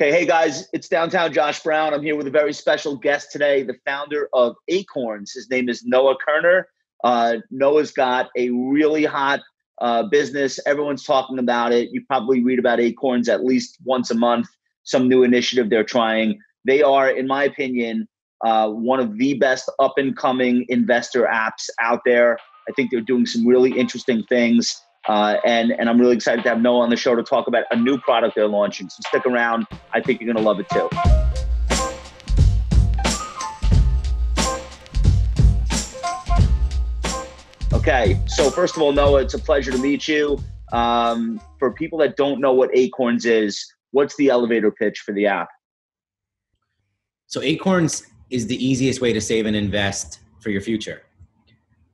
Okay, hey guys, it's downtown Josh Brown. I'm here with a very special guest today, the founder of Acorns. His name is Noah Kerner. Uh, Noah's got a really hot uh, business. Everyone's talking about it. You probably read about Acorns at least once a month, some new initiative they're trying. They are, in my opinion, uh, one of the best up and coming investor apps out there. I think they're doing some really interesting things. Uh, and and I'm really excited to have Noah on the show to talk about a new product they're launching. So stick around. I think you're going to love it too. Okay, so first of all, Noah, it's a pleasure to meet you. Um, for people that don't know what Acorns is, what's the elevator pitch for the app? So Acorns is the easiest way to save and invest for your future.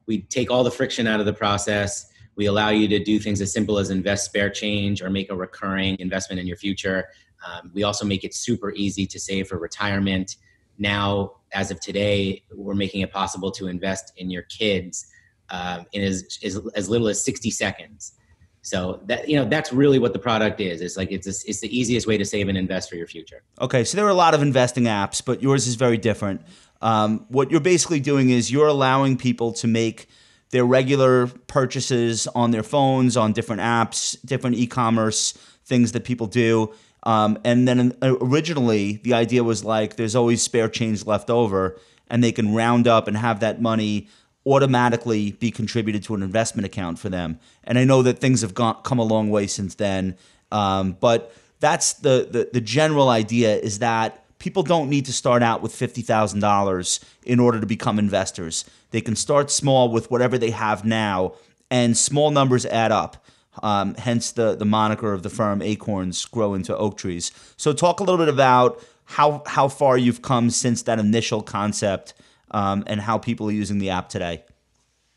We take all the friction out of the process we allow you to do things as simple as invest spare change or make a recurring investment in your future. Um, we also make it super easy to save for retirement. Now, as of today, we're making it possible to invest in your kids um, in as, as, as little as 60 seconds. So that you know that's really what the product is. It's like it's a, it's the easiest way to save and invest for your future. Okay, so there are a lot of investing apps, but yours is very different. Um, what you're basically doing is you're allowing people to make their regular purchases on their phones, on different apps, different e-commerce things that people do. Um, and then uh, originally, the idea was like there's always spare change left over, and they can round up and have that money automatically be contributed to an investment account for them. And I know that things have gone, come a long way since then, um, but that's the, the the general idea is that people don't need to start out with $50,000 in order to become investors. They can start small with whatever they have now, and small numbers add up. Um, hence the, the moniker of the firm Acorns grow into oak trees. So, talk a little bit about how, how far you've come since that initial concept um, and how people are using the app today.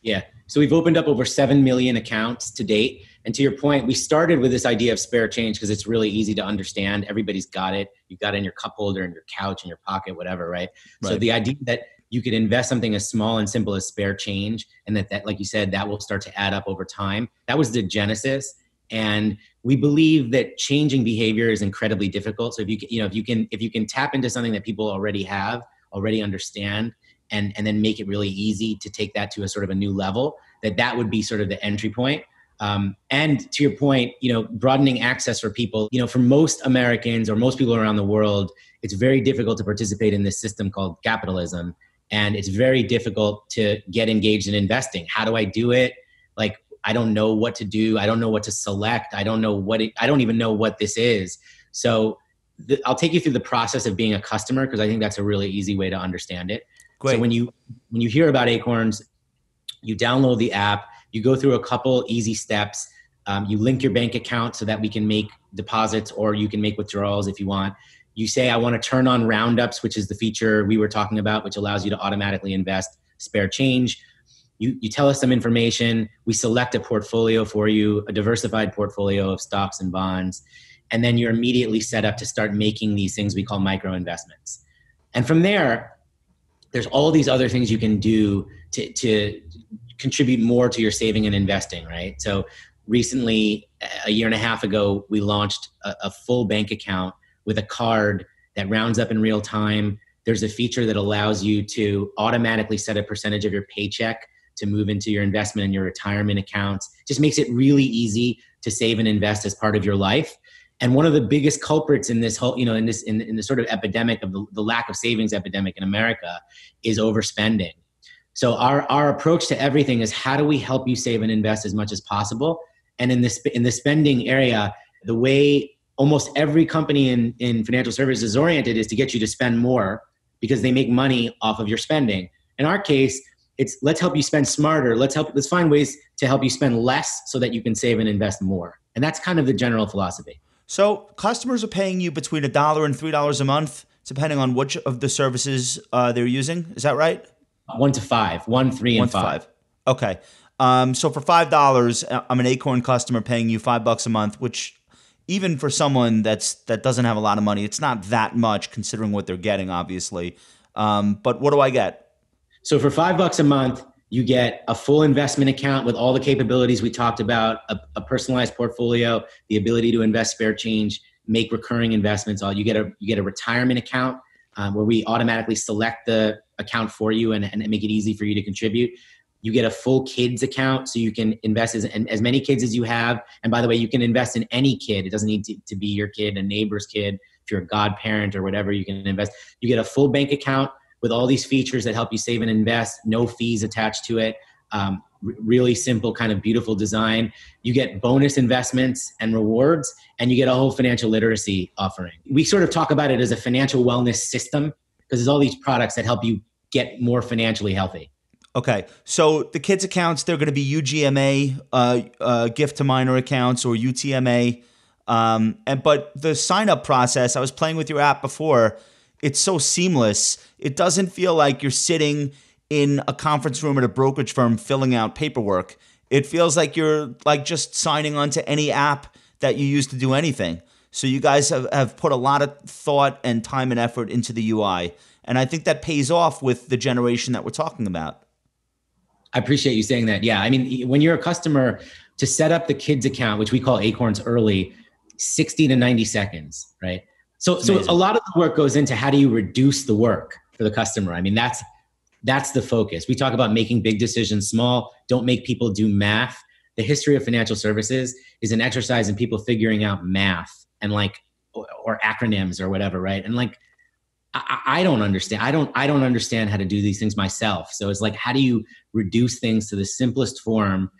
Yeah. So, we've opened up over 7 million accounts to date. And to your point, we started with this idea of spare change because it's really easy to understand. Everybody's got it. You've got it in your cup holder, in your couch, in your pocket, whatever, right? right? So the idea that you could invest something as small and simple as spare change, and that, that, like you said, that will start to add up over time. That was the genesis. And we believe that changing behavior is incredibly difficult. So if you can, you know, if you can, if you can tap into something that people already have, already understand, and and then make it really easy to take that to a sort of a new level, that that would be sort of the entry point. Um, and to your point, you know, broadening access for people, you know, for most Americans or most people around the world, it's very difficult to participate in this system called capitalism. And it's very difficult to get engaged in investing. How do I do it? Like, I don't know what to do. I don't know what to select. I don't know what it, I don't even know what this is. So the, I'll take you through the process of being a customer because I think that's a really easy way to understand it. Great. So when you when you hear about Acorns, you download the app you go through a couple easy steps. Um, you link your bank account so that we can make deposits or you can make withdrawals if you want. You say, I want to turn on roundups, which is the feature we were talking about, which allows you to automatically invest spare change. You, you tell us some information. We select a portfolio for you, a diversified portfolio of stocks and bonds. And then you're immediately set up to start making these things we call micro investments. And from there, there's all these other things you can do to, to contribute more to your saving and investing, right? So recently, a year and a half ago, we launched a, a full bank account with a card that rounds up in real time. There's a feature that allows you to automatically set a percentage of your paycheck to move into your investment and your retirement accounts. Just makes it really easy to save and invest as part of your life. And one of the biggest culprits in this whole, you know, in this in, in the sort of epidemic of the, the lack of savings epidemic in America is overspending. So our, our approach to everything is how do we help you save and invest as much as possible? And in this in the spending area, the way almost every company in, in financial services is oriented is to get you to spend more because they make money off of your spending. In our case, it's let's help you spend smarter. Let's help let's find ways to help you spend less so that you can save and invest more. And that's kind of the general philosophy. So customers are paying you between a dollar and three dollars a month, depending on which of the services uh, they're using. Is that right? One to five, one, three, and five. five. Okay. Um, so for five dollars, uh, I'm an Acorn customer paying you five bucks a month, which even for someone that's that doesn't have a lot of money, it's not that much considering what they're getting, obviously. Um, but what do I get? So for five bucks a month, you get a full investment account with all the capabilities we talked about, a, a personalized portfolio, the ability to invest spare change, make recurring investments. All you get a you get a retirement account um, where we automatically select the account for you and, and make it easy for you to contribute. You get a full kids account, so you can invest as, as many kids as you have. And by the way, you can invest in any kid. It doesn't need to, to be your kid, a neighbor's kid. If you're a godparent or whatever, you can invest. You get a full bank account with all these features that help you save and invest, no fees attached to it. Um, really simple, kind of beautiful design. You get bonus investments and rewards, and you get a whole financial literacy offering. We sort of talk about it as a financial wellness system because there's all these products that help you get more financially healthy. Okay, so the kids' accounts they're going to be UGMA, uh, uh, gift to minor accounts, or UTMA. Um, and but the sign up process, I was playing with your app before. It's so seamless. It doesn't feel like you're sitting in a conference room at a brokerage firm filling out paperwork. It feels like you're like just signing on to any app that you use to do anything. So you guys have, have put a lot of thought and time and effort into the UI. And I think that pays off with the generation that we're talking about. I appreciate you saying that. Yeah. I mean, when you're a customer, to set up the kids account, which we call Acorns early, 60 to 90 seconds, right? So, so a lot of the work goes into how do you reduce the work for the customer? I mean, that's that's the focus. We talk about making big decisions small. Don't make people do math. The history of financial services is an exercise in people figuring out math and like or, acronyms or whatever, right? And like I, I don't understand. I don't I don't understand how to do these things myself. So it's like how do you reduce things to the simplest form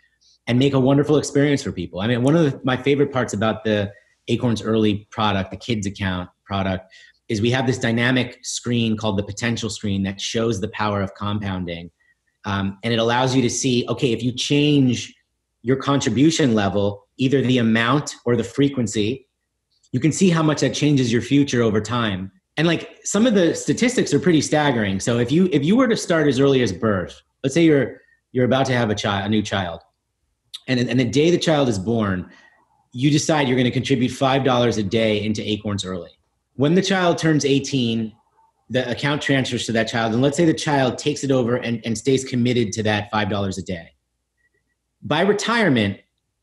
and make a wonderful experience for people? I mean, one of the, my favorite parts about the Acorns early product, the kids account product, is we have this dynamic screen called the potential screen that shows the power of compounding. Um, and it allows you to see okay, if you change your contribution level, either the amount or the frequency, you can see how much that changes your future over time. And like some of the statistics are pretty staggering. So if you if you were to start as early as birth, let's say you're you're about to have a child, a new child, and and the day the child is born, you decide you're going to contribute five dollars a day into Acorns early when the child turns 18 the account transfers to that child and let's say the child takes it over and, and stays committed to that $5 a day. By retirement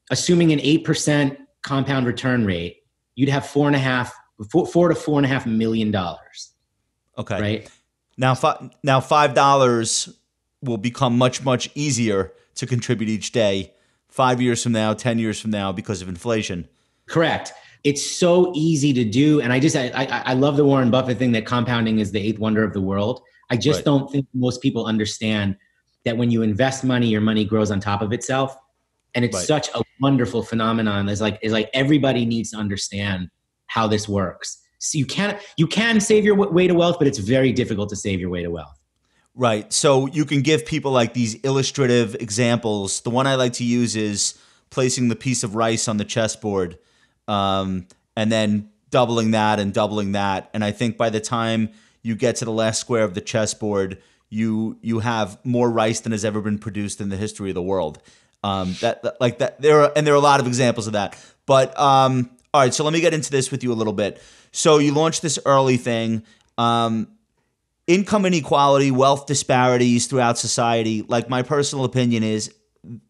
assuming an 8% compound return rate you'd have four and a half four, four to four and a half million dollars. Okay. Right? Now fi- now five dollars will become much much easier to contribute each day five years from now ten years from now because of inflation. Correct it's so easy to do. And I just, I, I, I love the Warren Buffett thing that compounding is the eighth wonder of the world. I just right. don't think most people understand that when you invest money, your money grows on top of itself. And it's right. such a wonderful phenomenon. It's like, it's like everybody needs to understand how this works. So you can you can save your way to wealth, but it's very difficult to save your way to wealth. Right. So you can give people like these illustrative examples. The one I like to use is placing the piece of rice on the chessboard um, and then doubling that and doubling that. And I think by the time you get to the last square of the chessboard, you you have more rice than has ever been produced in the history of the world. Um, that, that, like that there are, and there are a lot of examples of that. But um, all right, so let me get into this with you a little bit. So you launched this early thing. Um, income inequality, wealth disparities throughout society. Like my personal opinion is,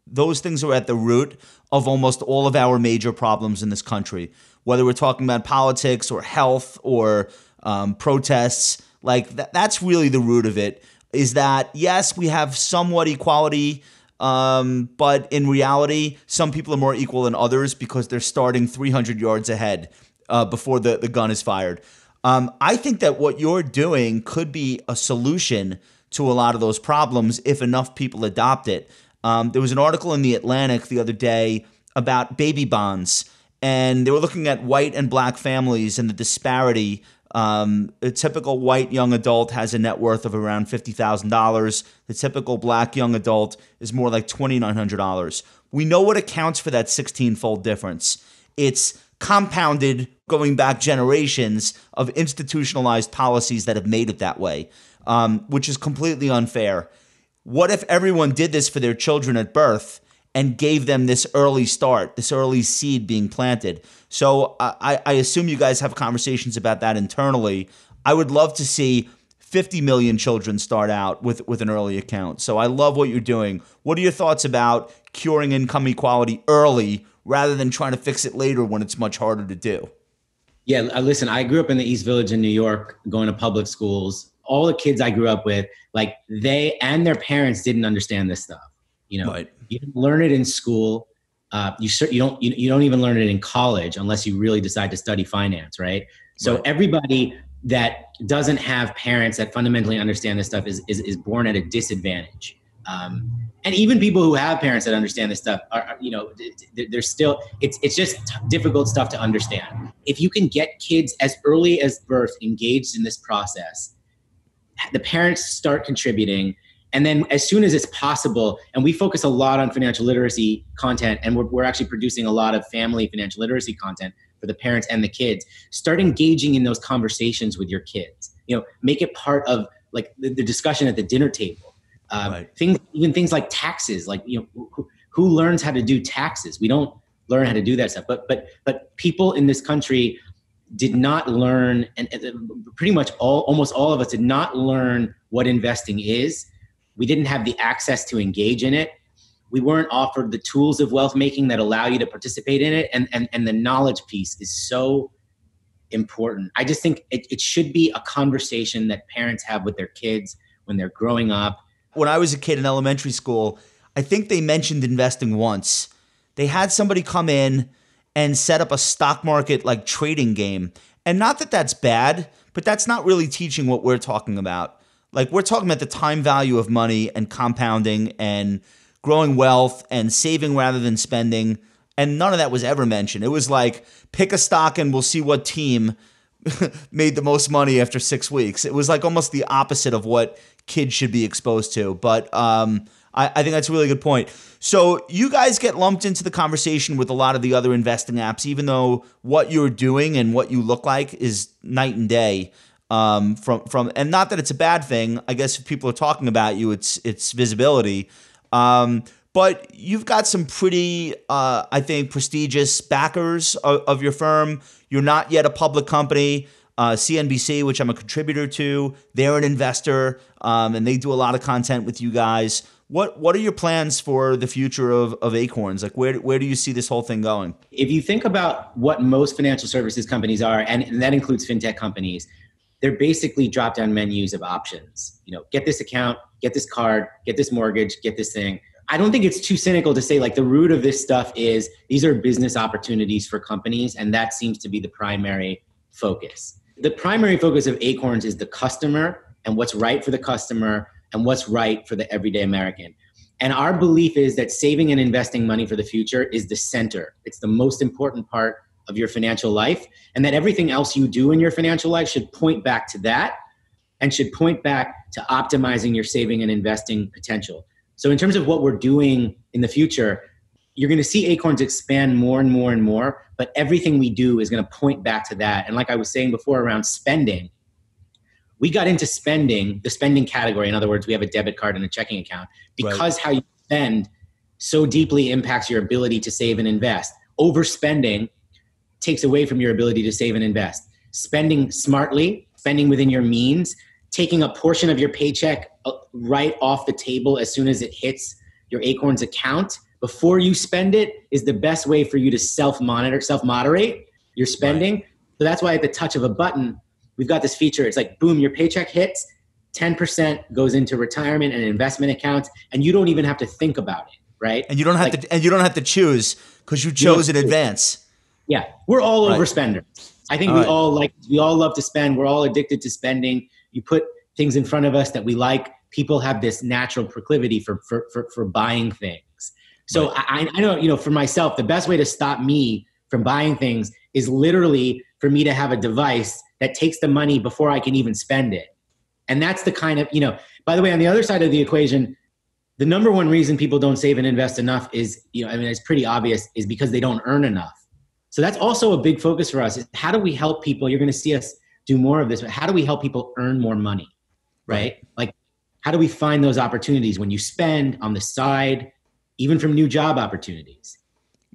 those things are at the root of almost all of our major problems in this country. Whether we're talking about politics or health or um, protests, like th- that's really the root of it. Is that yes, we have somewhat equality, um, but in reality, some people are more equal than others because they're starting 300 yards ahead uh, before the, the gun is fired. Um, I think that what you're doing could be a solution to a lot of those problems if enough people adopt it. Um, there was an article in the Atlantic the other day about baby bonds, and they were looking at white and black families and the disparity. Um, a typical white young adult has a net worth of around fifty thousand dollars. The typical black young adult is more like twenty nine hundred dollars. We know what accounts for that sixteen fold difference. It's compounded going back generations of institutionalized policies that have made it that way, um, which is completely unfair. What if everyone did this for their children at birth and gave them this early start, this early seed being planted? So I, I assume you guys have conversations about that internally. I would love to see 50 million children start out with, with an early account. So I love what you're doing. What are your thoughts about curing income equality early rather than trying to fix it later when it's much harder to do? Yeah, uh, listen, I grew up in the East Village in New York, going to public schools. All the kids I grew up with, like they and their parents didn't understand this stuff. You know, right. you didn't learn it in school. Uh, you you don't you, you don't even learn it in college unless you really decide to study finance, right? So right. everybody that doesn't have parents that fundamentally understand this stuff is is, is born at a disadvantage. Um, and even people who have parents that understand this stuff are, are you know they're still it's it's just t- difficult stuff to understand if you can get kids as early as birth engaged in this process the parents start contributing and then as soon as it's possible and we focus a lot on financial literacy content and we're, we're actually producing a lot of family financial literacy content for the parents and the kids start engaging in those conversations with your kids. You know make it part of like the, the discussion at the dinner table. Uh, right. things even things like taxes like you know who, who learns how to do taxes? We don't learn how to do that stuff but but but people in this country did not learn and, and uh, pretty much all almost all of us did not learn what investing is. We didn't have the access to engage in it. We weren't offered the tools of wealth making that allow you to participate in it and and, and the knowledge piece is so important. I just think it, it should be a conversation that parents have with their kids when they're growing up. When I was a kid in elementary school, I think they mentioned investing once. They had somebody come in and set up a stock market like trading game. And not that that's bad, but that's not really teaching what we're talking about. Like we're talking about the time value of money and compounding and growing wealth and saving rather than spending. And none of that was ever mentioned. It was like pick a stock and we'll see what team made the most money after six weeks. It was like almost the opposite of what kids should be exposed to. But um, I, I, think that's a really good point. So you guys get lumped into the conversation with a lot of the other investing apps, even though what you're doing and what you look like is night and day. Um, from from and not that it's a bad thing. I guess if people are talking about you, it's it's visibility. Um, but you've got some pretty, uh, I think, prestigious backers of, of, your firm. You're not yet a public company. Uh, CNBC, which I'm a contributor to, they're an investor, um, and they do a lot of content with you guys. What What are your plans for the future of, of Acorns? Like, where where do you see this whole thing going? If you think about what most financial services companies are, and, and that includes fintech companies, they're basically drop down menus of options. You know, get this account, get this card, get this mortgage, get this thing I don't think it's too cynical to say like the root of this stuff is these are business opportunities for companies, and that seems to be the primary focus. The primary focus of Acorns is the customer and what's right for the customer and what's right for the everyday American. And our belief is that saving and investing money for the future is the center. It's the most important part of your financial life, and that everything else you do in your financial life should point back to that and should point back to optimizing your saving and investing potential. So in terms of what we're doing in the future, you're going to see Acorns expand more and more and more, but everything we do is going to point back to that. And like I was saying before around spending, we got into spending, the spending category. In other words, we have a debit card and a checking account because right. how you spend so deeply impacts your ability to save and invest. Overspending takes away from your ability to save and invest. Spending smartly, spending within your means, taking a portion of your paycheck uh, right off the table as soon as it hits your Acorns account before you spend it is the best way for you to self monitor, self moderate your spending. Right. So that's why at the touch of a button, we've got this feature. It's like, boom, your paycheck hits, 10% goes into retirement and investment accounts, and you don't even have to think about it, right? And you don't have like, to, and you don't have to choose because you chose you in advance. Yeah, we're all right. overspenders. I think all we right. all like, we all love to spend. We're all addicted to spending. You put things in front of us that we like. People have this natural proclivity for for for, for buying things. So right. I, I know you know for myself, the best way to stop me from buying things is literally for me to have a device that takes the money before I can even spend it. And that's the kind of, you know, by the way, on the other side of the equation, the number one reason people don't save and invest enough is, you know, I mean, it's pretty obvious, is because they don't earn enough. So that's also a big focus for us. Is how do we help people? You're going to see us do more of this, but how do we help people earn more money? right? Like, how do we find those opportunities when you spend on the side, even from new job opportunities?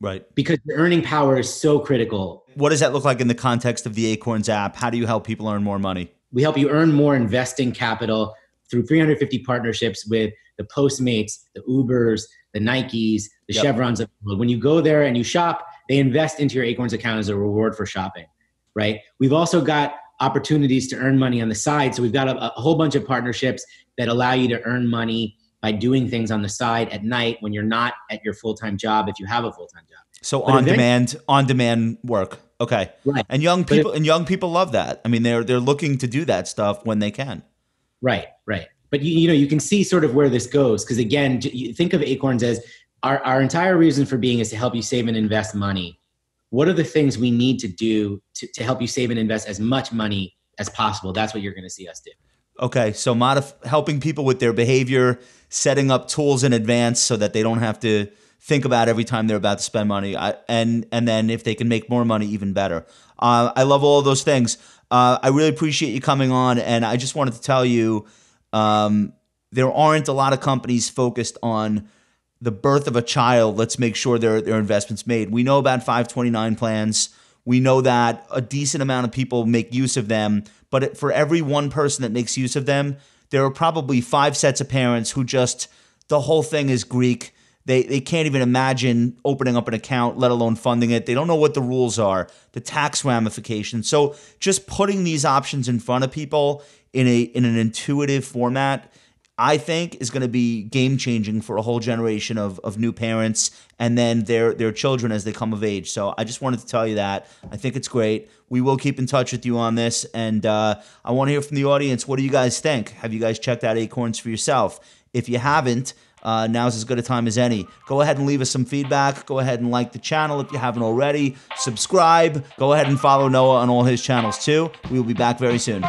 Right. Because the earning power is so critical. What does that look like in the context of the Acorns app? How do you help people earn more money? We help you earn more investing capital through 350 partnerships with the Postmates, the Ubers, the Nikes, the yep. Chevrons. When you go there and you shop, they invest into your Acorns account as a reward for shopping. right? We've also got opportunities to earn money on the side. So we've got a, a whole bunch of partnerships that allow you to earn money by doing things on the side at night when you're not at your full-time job if you have a full-time job. So but on demand on demand work. Okay. Right. And young people if, and young people love that. I mean they're they're looking to do that stuff when they can. Right, right. But you, you know, you can see sort of where this goes because again, you think of Acorns as our, our entire reason for being is to help you save and invest money. What are the things we need to do to, to help you save and invest as much money as possible? That's what you're going to see us do. Okay, so modif- helping people with their behavior, setting up tools in advance so that they don't have to think about every time they're about to spend money, I, and and then if they can make more money, even better. Uh, I love all those things. Uh, I really appreciate you coming on, and I just wanted to tell you um, there aren't a lot of companies focused on the birth of a child. Let's make sure their their investments made. We know about 529 plans. We know that a decent amount of people make use of them, but for every one person that makes use of them, there are probably five sets of parents who just the whole thing is Greek. They they can't even imagine opening up an account, let alone funding it. They don't know what the rules are, the tax ramifications. So just putting these options in front of people in a in an intuitive format I think is going to be game changing for a whole generation of, of new parents and then their their children as they come of age. So I just wanted to tell you that I think it's great. We will keep in touch with you on this, and uh, I want to hear from the audience. What do you guys think? Have you guys checked out Acorns for yourself? If you haven't, uh, now's as good a time as any. Go ahead and leave us some feedback. Go ahead and like the channel if you haven't already. Subscribe. Go ahead and follow Noah on all his channels too. We will be back very soon.